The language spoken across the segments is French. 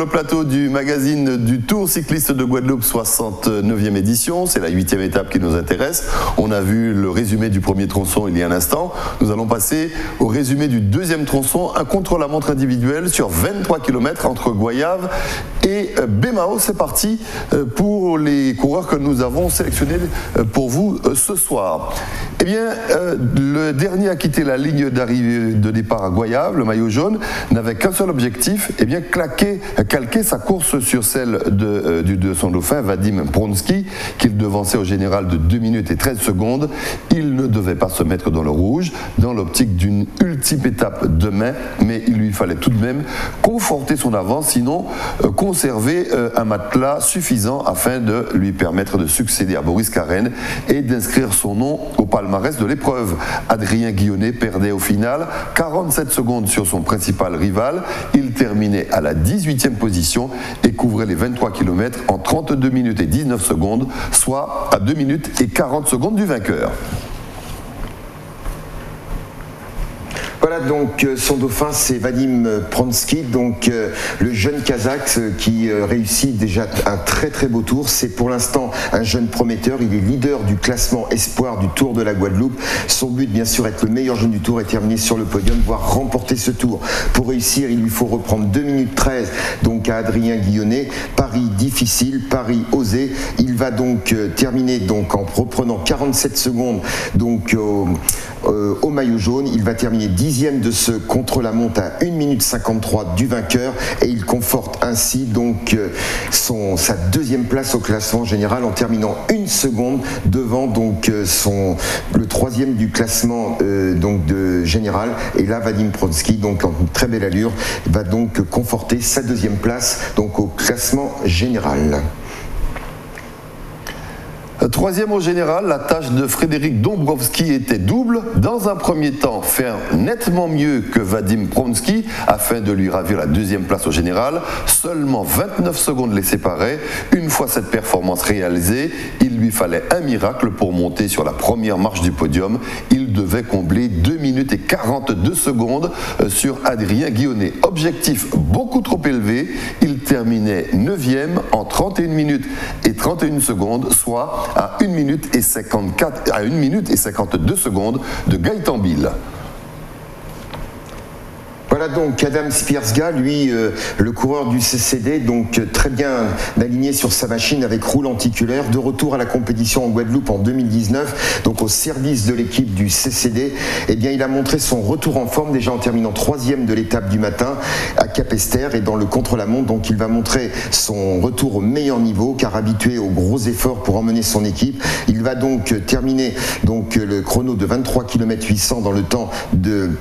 le plateau du magazine du Tour cycliste de Guadeloupe, 69e édition. C'est la huitième étape qui nous intéresse. On a vu le résumé du premier tronçon il y a un instant. Nous allons passer au résumé du deuxième tronçon, un contre-la-montre individuel sur 23 km entre Goyave et euh, Bémao. C'est parti euh, pour les coureurs que nous avons sélectionnés euh, pour vous ce soir. Eh bien, le dernier à quitter la ligne d'arrivée de départ à Goyave, le maillot jaune, n'avait qu'un seul objectif, eh bien, claquer, calquer sa course sur celle de, de son dauphin, Vadim Pronsky, qu'il devançait au général de 2 minutes et 13 secondes. Il ne devait pas se mettre dans le rouge, dans l'optique d'une ultime étape demain, mais il lui fallait tout de même conforter son avance, sinon conserver un matelas suffisant afin de lui permettre de succéder à Boris Karen et d'inscrire son nom au palmarès de l'épreuve. Adrien Guillonnet perdait au final 47 secondes sur son principal rival. Il terminait à la 18e position et couvrait les 23 km en 32 minutes et 19 secondes, soit à 2 minutes et 40 secondes du vainqueur. Voilà donc euh, son dauphin, c'est Vadim Pronsky, donc euh, le jeune Kazakh euh, qui réussit déjà un très très beau tour. C'est pour l'instant un jeune prometteur. Il est leader du classement espoir du Tour de la Guadeloupe. Son but, bien sûr, être le meilleur jeune du Tour et terminer sur le podium, voire remporter ce Tour. Pour réussir, il lui faut reprendre 2 minutes 13 donc à Adrien Guillonnet. Paris difficile, Paris osé. Il va donc terminer donc en reprenant 47 secondes donc au, au maillot jaune. Il va terminer 10 dixième de ce contre-la-montre à 1 minute 53 du vainqueur et il conforte ainsi donc euh, sa deuxième place au classement général en terminant une seconde devant donc euh, son, le troisième du classement euh, donc de général et là Vadim Pronsky donc en très belle allure va donc conforter sa deuxième place donc au classement général. Troisième au général, la tâche de Frédéric Dombrovski était double. Dans un premier temps, faire nettement mieux que Vadim Pronsky afin de lui ravir la deuxième place au général. Seulement 29 secondes les séparaient. Une fois cette performance réalisée, il lui fallait un miracle pour monter sur la première marche du podium. Devait combler 2 minutes et 42 secondes euh, sur Adrien Guillonnet. Objectif beaucoup trop élevé. Il terminait 9e en 31 minutes et 31 secondes, soit à 1 minute et 54, à 1 minute et 52 secondes de Gaëtan Bill. Voilà donc Adam Spiersga, lui, euh, le coureur du CCD, donc euh, très bien aligné sur sa machine avec roue lenticulaire, de retour à la compétition en Guadeloupe en 2019, donc au service de l'équipe du CCD. Eh bien, il a montré son retour en forme déjà en terminant troisième de l'étape du matin à Capester et dans le contre-la-montre. Donc, il va montrer son retour au meilleur niveau, car habitué aux gros efforts pour emmener son équipe. Il va donc terminer donc le chrono de 23 km 800 dans le temps de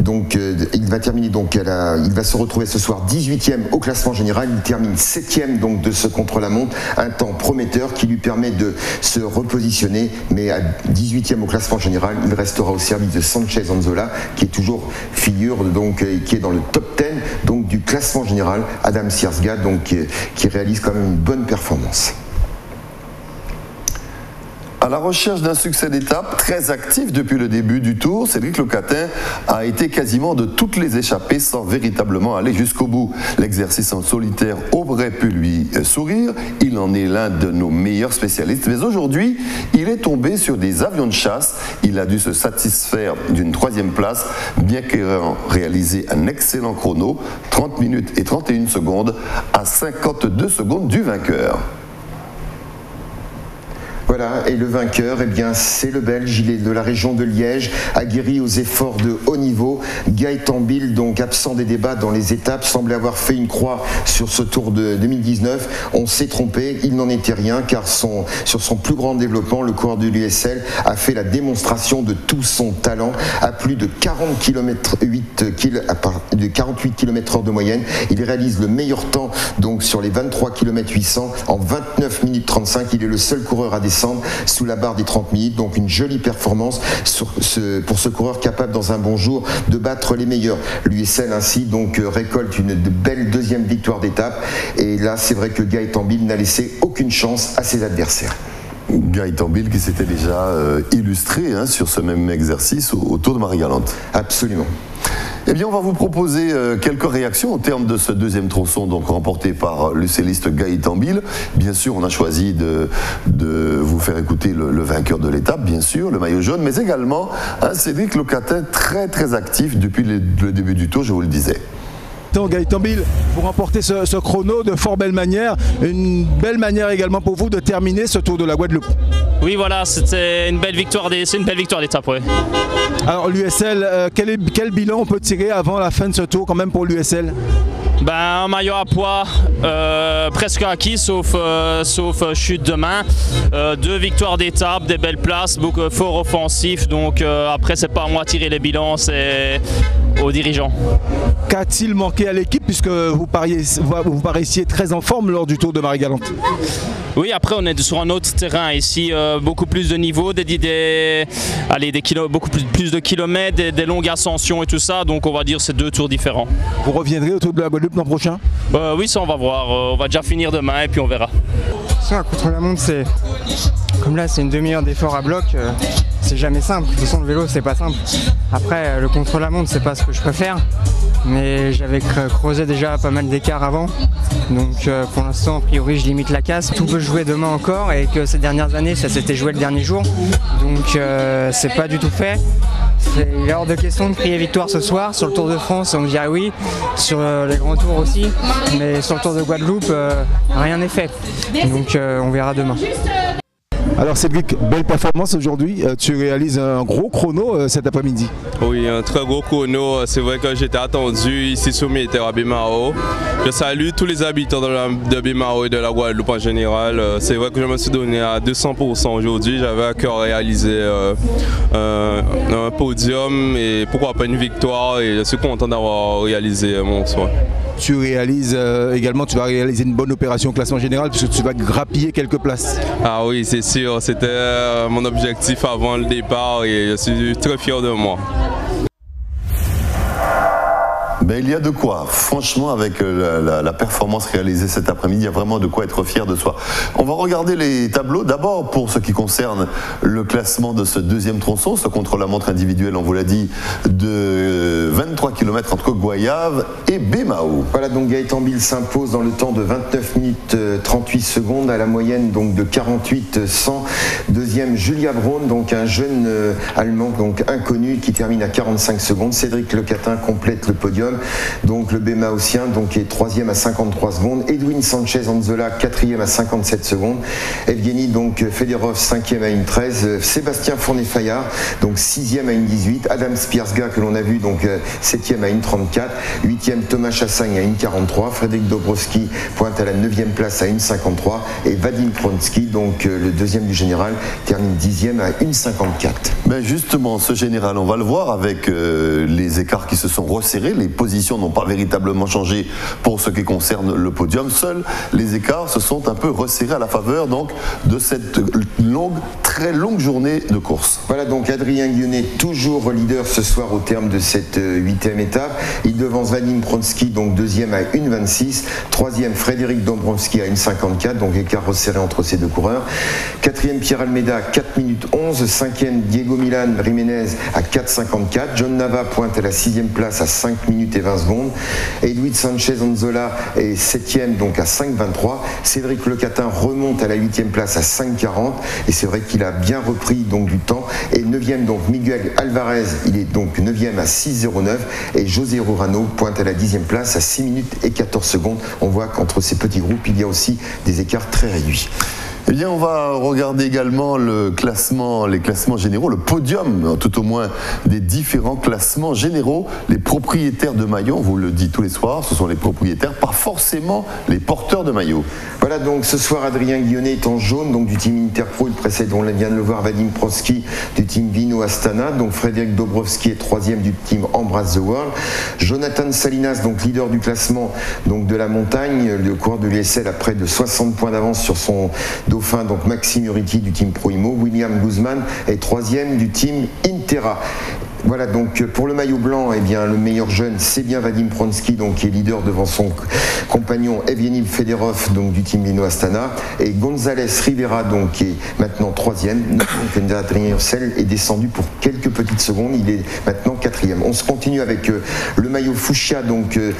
donc euh, il va terminer donc il va se retrouver ce soir 18e au classement général. Il termine 7e donc de ce contre-la-montre, un temps prometteur qui lui permet de se repositionner. Mais à 18e au classement général, il restera au service de Sanchez Anzola, qui est toujours figure donc euh, qui est dans le top 10 donc du classement général. Adam Siersga donc qui réalise quand même une bonne performance. À la recherche d'un succès d'étape très actif depuis le début du tour, Cédric Locatin a été quasiment de toutes les échappées sans véritablement aller jusqu'au bout. L'exercice en solitaire aurait pu lui sourire, il en est l'un de nos meilleurs spécialistes, mais aujourd'hui, il est tombé sur des avions de chasse, il a dû se satisfaire d'une troisième place, bien qu'ayant réalisé un excellent chrono, 30 minutes et 31 secondes, à 52 secondes du vainqueur. Voilà, et le vainqueur, eh bien, c'est le Belge, il est de la région de Liège, aguerri aux efforts de haut niveau. Gaëtan Bill, donc absent des débats dans les étapes, semblait avoir fait une croix sur ce tour de 2019. On s'est trompé, il n'en était rien, car son, sur son plus grand développement, le coureur de l'USL a fait la démonstration de tout son talent à plus de 40 km 8 de 48 km heure de moyenne. Il réalise le meilleur temps donc sur les 23 km 800 en 29 minutes 35. Il est le seul coureur à descendre sous la barre des 30 minutes. Donc une jolie performance pour ce coureur capable dans un bon jour de battre les meilleurs. L'USL ainsi donc euh, récolte une belle deuxième victoire d'étape. Et là, c'est vrai que Gaëtan Bill n'a laissé aucune chance à ses adversaires. Gaëtan Bill qui s'était déjà euh, illustré hein, sur ce même exercice au, Tour de Marie-Galante. Absolument. Eh bien, on va vous proposer euh, quelques réactions au terme de ce deuxième tronçon, donc remporté par l'UCListe Gaëtan Bill. Bien sûr, on a choisi de, vous faire écouter le, vainqueur de l'étape, bien sûr, le maillot jaune, mais également un Cédric Locatin très très actif depuis le, début du tour, je vous le disais. Gaëtan Bill, vous remportez ce, ce, chrono de fort belle manière. Une belle manière également pour vous de terminer ce Tour de la Guadeloupe. Oui, voilà, c'était une belle victoire, c'est une belle victoire d'étape, oui. Alors l'USL, euh, quel, quel, bilan on peut tirer avant la fin de ce tour quand même pour l'USL ben, un maillot à poids euh, presque acquis sauf, euh, sauf chute de main. deux victoires d'étape, des belles places, beaucoup fort offensif. Donc après c'est pas à moi de tirer les bilans, c'est aux dirigeants. Qu'a-t-il manqué à l'équipe puisque vous, vous paraissiez très en forme lors du Tour de Marie-Galante Oui, après on est sur un autre terrain ici, beaucoup plus de niveau, des, des, allez, des beaucoup plus, plus de kilomètres, des, longues ascensions et tout ça. Donc on va dire c'est deux tours différents. Vous reviendrez au Tour de la Guadeloupe l'an prochain bah, Oui, ça on va voir. Euh, on va déjà finir demain et puis on verra. Ça, contre la montre, c'est comme là, c'est une demi-heure d'effort à bloc. Euh, c'est jamais simple. De toute façon, le vélo, c'est pas simple. Après, euh, le contre-la-montre, c'est pas ce que je préfère. Mais j'avais creusé déjà pas mal d'écart avant. Donc pour l'instant, a priori, je limite la casse. Tout peut jouer demain encore et que ces dernières années, ça s'était joué le dernier jour. Donc c'est pas du tout fait. Il est hors de question de crier victoire ce soir. Sur le Tour de France, on dirait oui. Sur euh, les grands tours aussi. Mais sur le Tour de Guadeloupe, euh, rien n'est fait. Donc euh, on verra demain. Alors Cédric, belle performance aujourd'hui. Euh, tu réalises un gros chrono euh, cet après-midi. Oui, un très gros chrono. C'est vrai que j'étais attendu ici sur terres à Bimaro. Je salue tous les habitants de, Bimaro et de la Guadeloupe en général. Euh, c'est vrai que je me suis donné à 200% aujourd'hui. J'avais à cœur réaliser un, podium et pourquoi pas une victoire. Et je suis content d'avoir réalisé mon soin tu réalises euh, également, tu vas réaliser une bonne opération classement général puisque tu vas grappiller quelques places. Ah oui, c'est sûr, c'était euh, mon objectif avant le départ et je suis très fier de moi. Ben, il y a de quoi. Franchement, avec euh, la, performance réalisée cet après-midi, il y a vraiment de quoi être fier de soi. On va regarder les tableaux. D'abord, pour ce qui concerne le classement de ce deuxième tronçon, ce contre-la-montre individuel, on vous l'a dit, de 23 km entre Goyave et Bémao. Voilà, donc Gaëtan Bill s'impose dans le temps de 29 minutes 38 euh, secondes à la moyenne donc de 48 100. Deuxième, Julia Braun, donc un jeune euh, Allemand donc inconnu qui termine à 45 secondes. Cédric Lecatin complète le podium. Donc le Bémaossien donc, est troisième à 53 secondes. Edwin Sanchez Anzola, quatrième à 57 secondes. Evgeny donc Federov, cinquième à une 13. Sébastien Fournet-Fayard, donc sixième à une 18. Adam Spiersga, que l'on a vu, donc euh, septième à une 34. Huitième Thomas Chassagne à une 43. Frédéric Dobrowski pointe à la neuvième place à une 53. Et Vadim Pronsky, donc euh, le deuxième du général, termine dixième à une 54. Ben justement, ce général, on va le voir avec euh, les écarts qui se sont resserrés, les positions n'ont pas véritablement changé pour ce qui concerne le podium. Seuls les écarts se sont un peu resserrés à la faveur donc de cette longue, très longue journée de course. Voilà donc Adrien Guionnet toujours leader ce soir au terme de cette euh, huitième étape. Il devance Vadim Pronsky donc deuxième à 1,26, troisième Frédéric Dombrowski à 1,54 donc écart resserré entre ces deux coureurs. Quatrième Pierre Almeida 4 minutes 11, cinquième Diego Milan Riménez à 4,54, John Nava pointe à la sixième place à 5 minutes et 20 secondes. Edwin Sanchez Anzola est 7 donc à 5,23. Cédric Lecatin remonte à la 8 place à 5,40 et c'est vrai qu'il a bien repris donc du temps. Et 9 donc Miguel Alvarez, il est donc 9 à 6,09 et José Rurano pointe à la 10 place à 6 minutes et 14 secondes. On voit qu'entre ces petits groupes, il y a aussi des écarts très réduits. Eh bien, on va regarder également le classement, les classements généraux, le podium, tout au moins, des différents classements généraux. Les propriétaires de maillots, on vous le dit tous les soirs, ce sont les propriétaires, pas forcément les porteurs de maillots. Voilà, donc ce soir, Adrien Guillonnet est en jaune, donc du team Interpro. Il précède, on vient de le voir, Vadim Proski du team Vino Astana. Donc Frédéric Dobrowski est troisième du team Embrace the World. Jonathan Salinas, donc leader du classement donc de la montagne, le coureur de l'USL a près de 60 points d'avance sur son dauphin, donc Maxime Uriti du team Proimo. William Guzman est troisième du team Intera. Voilà, donc pour le maillot blanc, eh bien, le meilleur jeune, c'est bien Vadim Pronsky, donc, qui est leader devant son compagnon Evgeny Federov, donc, du team Lino Astana, et González Rivera, donc, qui est maintenant troisième. Donc, Adrien Ursel est descendu pour quelques petites secondes, il est maintenant quatrième. On se continue avec euh, le maillot Fuchsia, donc, euh,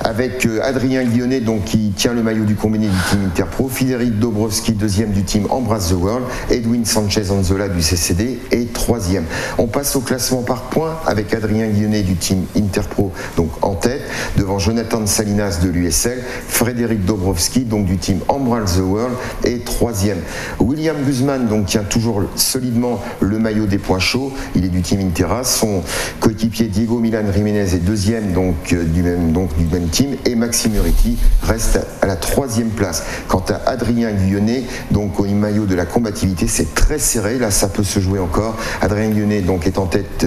avec euh, Adrien Guillonnet, donc, qui tient le maillot du combiné du team Interpro, Frédéric Dobrowski, deuxième du team Embrace the World, Edwin Sanchez Anzola du CCD est troisième. On passe au classement par points avec Adrien Guillonnet du team Interpro donc en tête, devant Jonathan Salinas de l'USL, Frédéric Dobrowski donc du team Embrace the World est troisième. William Guzman donc tient toujours solidement le maillot des points chauds, il est du team Intera, son coéquipier Diego Milan Jiménez est deuxième donc euh, du même team et Maxime Uretti reste à la troisième place. Quant à Adrien Guillonnet donc au maillot de la combativité c'est très serré, là ça peut se jouer encore. Adrien Guillonnet donc est en tête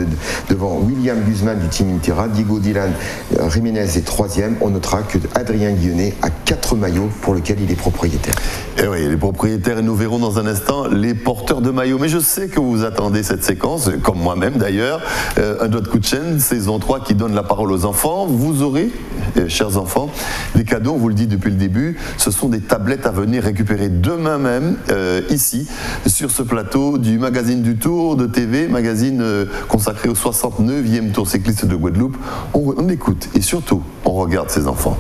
devant William Guzman du team Intera, Diego Dylan euh, Jiménez est troisième. On notera que Adrien Guillonnet a quatre maillots pour lesquels il est propriétaire. Et oui, les propriétaires, et nous verrons dans un instant les porteurs de maillots. Mais je sais que vous attendez cette séquence, comme moi-même d'ailleurs, euh, un autre coup de chaîne, saison 3 qui donne la parole aux enfants. Vous aurez, euh, chers enfants, des cadeaux, on vous le dit depuis le début, ce sont des tablettes à venir récupérer demain même, ici, sur ce plateau du magazine du Tour de TV, magazine consacré au 69e Tour cycliste de Guadeloupe. On, écoute et surtout, on regarde ces enfants.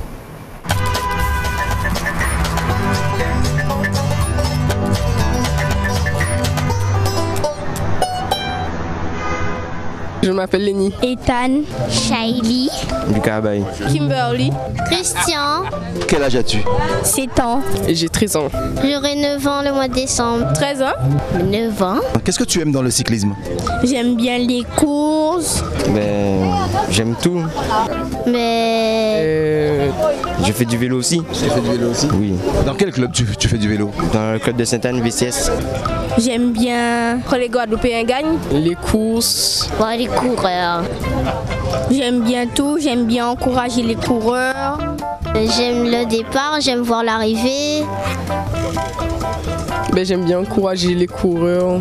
Je m'appelle Lenny. Ethan. Shaili. Lucas Abaye. Kimberly. Christian. Quel âge as-tu? 7 ans. Et j'ai 13 ans. J'aurai 9 ans le mois de décembre. 13 ans 9 ans. Qu'est-ce que tu aimes dans le cyclisme? J'aime bien les courses. Ben, j'aime tout. Mais. Euh, Je fais du vélo aussi. Tu fais du vélo aussi Oui. Dans quel club tu, tu fais du vélo Dans le club de Sainte-Anne VCS. J'aime bien quand les Guadeloupéens gagnent, les courses. les coureurs. J'aime bien tout. J'aime bien encourager les coureurs. J'aime le départ. J'aime voir l'arrivée. Ben, J'aime bien encourager les coureurs.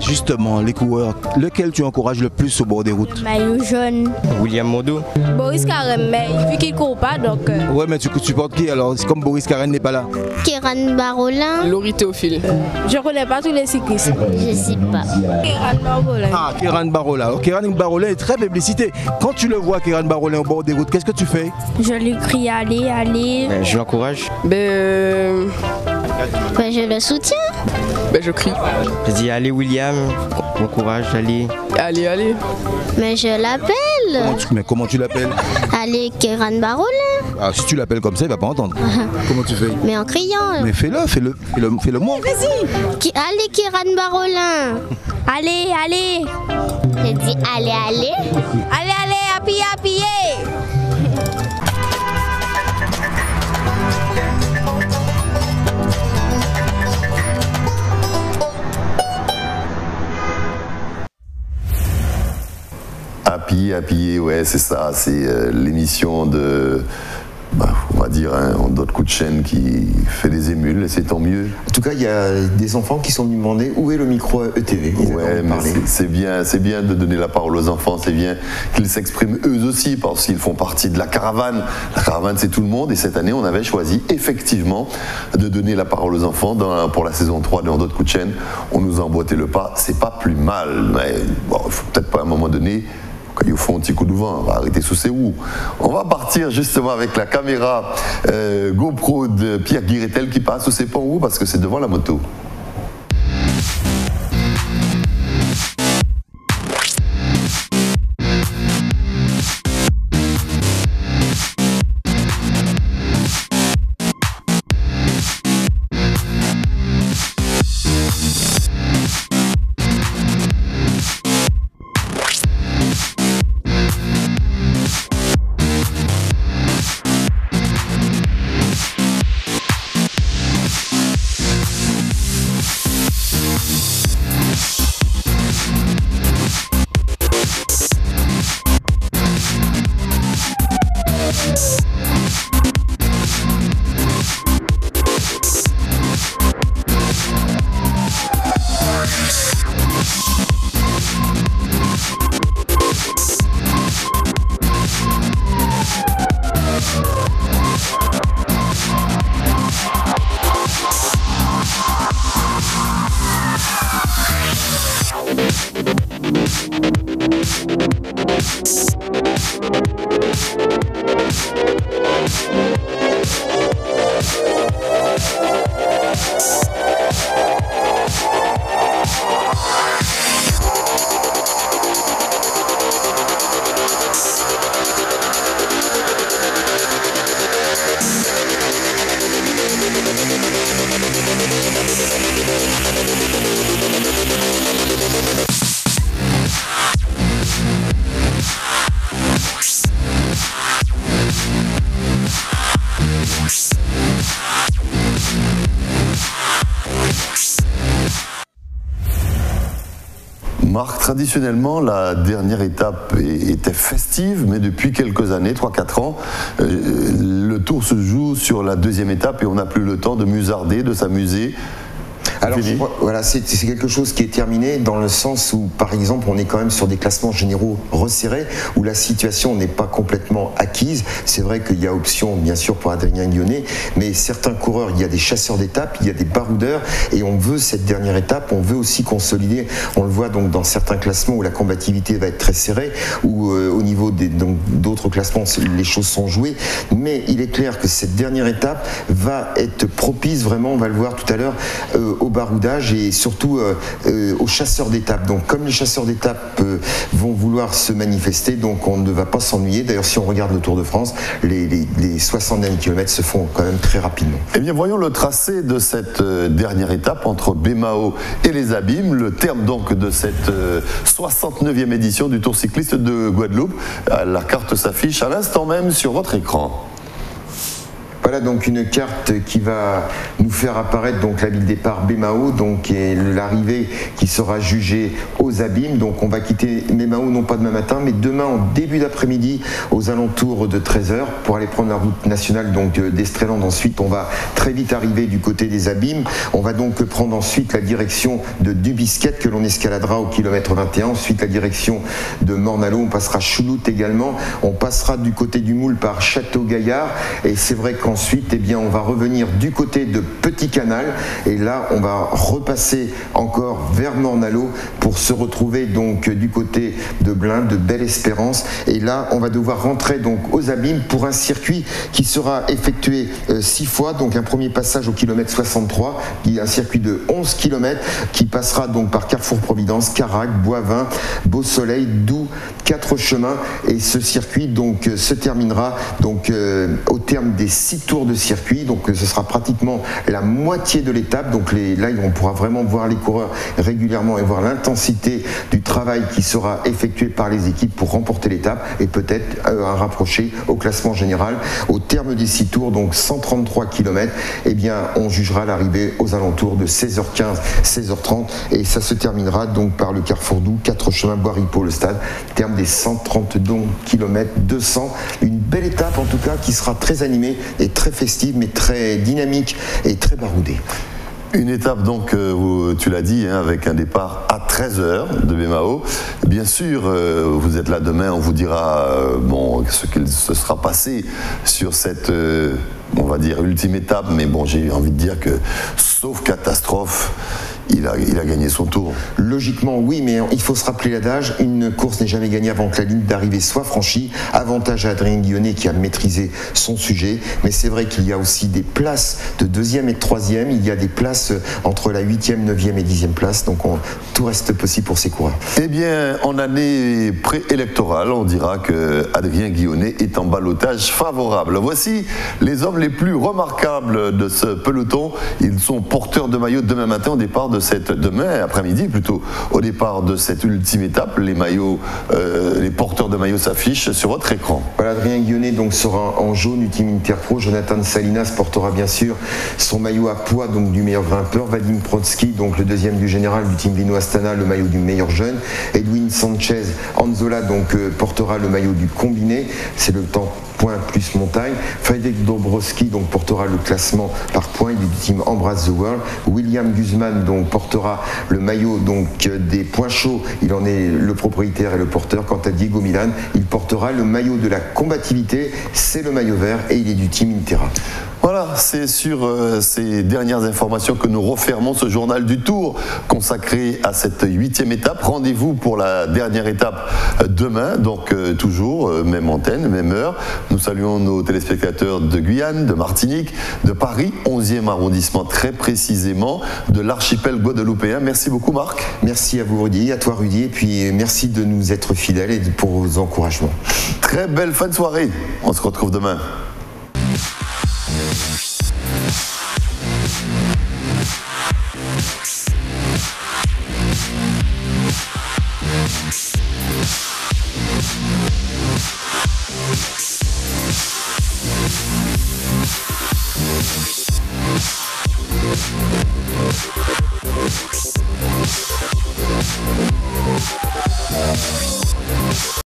Justement, les coureurs, lequel tu encourages le plus au bord des routes Maillot jaune. William Modo. Boris Carême, mais vu qu'il court pas, donc. Ouais, mais tu supportes qui alors? C'est comme Boris Karen n'est pas là. Kéran Barolin. Laurie Théophile. Je connais pas tous les cyclistes. Je sais pas. Kéran Barolin. Ah, Kéran Barola. Alors, Kéran Barola est très publicité. Quand tu le vois, Kéran Barola, au bord des routes, qu'est-ce que tu fais? Je lui crie allez, allez. Ben, je l'encourage. Ben, euh, Ben, je le soutiens. ben, je crie. Je dis allez William, bon courage, allez. Allez, allez. Mais je l'appelle. Mais comment tu l'appelles Allez, Kéran Barolin. ah, Si tu l'appelles comme ça, il va pas entendre. comment tu fais Mais en criant. Mais fais-le, fais-le, fais-le, fais-le moi. Qui- Allez, Kéran Barolin. Allez, allez. J'ai dit allez, allez. Allez, allez, appuyez, appuyez. Appuyé, appuyé, ouais, c'est ça. C'est euh, l'émission de, bah, on va dire, hein, d'autres coups de chaîne qui fait des émules, et c'est tant mieux. En tout cas, il y a des enfants qui sont venus demander où est le micro ETV. Ouais, c'est- bien, c'est bien de donner la parole aux enfants, c'est bien qu'ils s'expriment eux aussi, parce qu'ils font partie de la caravane. La caravane, c'est tout le monde, et cette année, on avait choisi effectivement de donner la parole aux enfants dans- pour la saison 3 de d'autres coups de chaîne. On nous a emboîté le pas, c'est pas plus mal, mais bon, faut peut-être pas à un moment donné. Quand ils font un petit coup de vent, on va arrêter sous ses roues. On va partir justement avec la caméra euh, GoPro de Pierre Guiretel qui passe sous ses en haut parce que c'est devant la moto. Marc, traditionnellement, la dernière étape était festive, mais depuis quelques années, 3-4 ans, euh, le tour se joue sur la deuxième étape et on n'a plus le temps de musarder, de s'amuser. Alors je voilà, c'est quelque chose qui est terminé dans le sens où, par exemple, on est quand même sur des classements généraux resserrés, où la situation n'est pas complètement acquise. C'est vrai qu'il y a option, bien sûr, pour Adrien Guillonnet, mais certains coureurs, il y a des chasseurs d'étapes, il y a des baroudeurs, et on veut cette dernière étape, on veut aussi consolider. On le voit donc dans certains classements où la combativité va être très serrée, où euh, au niveau des- donc, d'autres classements, les choses sont jouées. Mais il est clair que cette dernière étape va être propice, vraiment, on va le voir tout à l'heure, euh, au baroudage et surtout euh, euh, aux chasseurs d'étapes. Donc, comme les chasseurs d'étapes euh, vont vouloir se manifester, donc on ne va pas s'ennuyer. D'ailleurs, si on regarde le Tour de France, les, les, les 60 derniers kilomètres se font quand même très rapidement. Eh bien, voyons le tracé de cette dernière étape entre Bémao et les Abîmes, le terme donc de cette euh, 69e édition du Tour cycliste de Guadeloupe. La carte s'affiche à l'instant même sur votre écran. Voilà donc une carte qui va nous faire apparaître donc la ville départ Bémao, donc l'arrivée qui sera jugée aux abîmes. Donc on va quitter Bémao non pas demain matin, mais demain en début d'après-midi aux alentours de 13h pour aller prendre la route nationale donc d'Estreland. Ensuite on va très vite arriver du côté des abîmes. On va donc prendre ensuite la direction de Dubisquette que l'on escaladera au kilomètre 21. Ensuite la direction de Mornalo, on passera Choulout également. On passera du côté du Moule par Château-Gaillard. Et c'est vrai qu'ensuite, eh on va revenir du côté de Petit Canal. Et là, on va repasser encore vers Mornalo pour se retrouver donc du côté de Blain, de Belle Espérance. Et là, on va devoir rentrer donc aux abîmes pour un circuit qui sera effectué euh, six fois. Donc un premier passage au kilomètre 63, qui est un circuit de 11 km qui passera donc par Carrefour Providence, Carac, Boivin, Beau Soleil, Doux, quatre chemins. Et ce circuit donc euh, se terminera donc euh, au terme des six tours de circuit. Donc euh, ce sera pratiquement la moitié de l'étape. Donc là, on pourra vraiment voir les coureurs régulièrement et voir l'intensité du travail qui sera effectué par les équipes pour remporter l'étape et peut-être euh, un rapproché au classement général. Au terme des six tours, donc 133 km, eh bien, on jugera l'arrivée aux alentours de 16h15, 16h30 et ça se terminera donc par le carrefour doux, 4 chemins Boiripo, le stade, terme des 130 donc, km 200. Une belle étape en tout cas qui sera très animée très festive mais très dynamique et très baroudée. Une étape donc, euh, vous- tu l'as dit, hein, avec un départ à 13h de Bémao. Bien sûr, euh, vous êtes là demain, on vous dira euh, bon, ce qu'il se sera passé sur cette, euh, on va dire, ultime étape. Mais bon, j'ai envie de dire que, sauf catastrophe, il a, il a gagné son tour. Logiquement, oui, mais il faut se rappeler l'adage une course n'est jamais gagnée avant que la ligne d'arrivée soit franchie. Avantage à Adrien Guillonnet qui a maîtrisé son sujet. Mais c'est vrai qu'il y a aussi des places de deuxième et de troisième. Il y a des places entre la huitième, neuvième et dixième place. Donc on- tout reste possible pour ces coureurs. Eh bien, en année préélectorale, on dira que Adrien Guillonnet est en balotage favorable. Voici les hommes les plus remarquables de ce peloton. Ils sont porteurs de maillot demain matin au départ de cette demain après-midi plutôt au départ de cette ultime étape. Les maillots, euh, les porteurs de maillots s'affichent sur votre écran. Voilà, Adrien Guillonnet donc sera en jaune team Interpro. Jonathan Salinas portera bien sûr son maillot à poids donc du meilleur grimpeur. Vadim Protsky, donc le deuxième du général du team Vino Astana, le maillot du meilleur jeune. Edwin Sanchez Anzola donc euh, portera le maillot du combiné. C'est le temps point plus montagne. Frédéric Dobrowski donc portera le classement par points du team Embrace the World. William Guzman donc portera le maillot donc des points chauds. Il en est le propriétaire et le porteur. Quant à Diego Milan, il portera le maillot de la combativité. C'est le maillot vert et il est du team Intera. Voilà, c'est sur euh, ces dernières informations que nous refermons ce journal du Tour consacré à cette huitième étape. Rendez-vous pour la dernière étape euh, demain, donc euh, toujours euh, même antenne, même heure. Nous saluons nos téléspectateurs de Guyane, de Martinique, de Paris, 11e arrondissement très précisément, de l'archipel guadeloupéen. Merci beaucoup Marc. Merci à vous Rudy, à toi Rudy, et puis merci de nous être fidèles et pour vos encouragements. Très belle fin de soirée. On se retrouve demain.